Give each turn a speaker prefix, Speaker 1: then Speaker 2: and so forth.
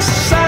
Speaker 1: side.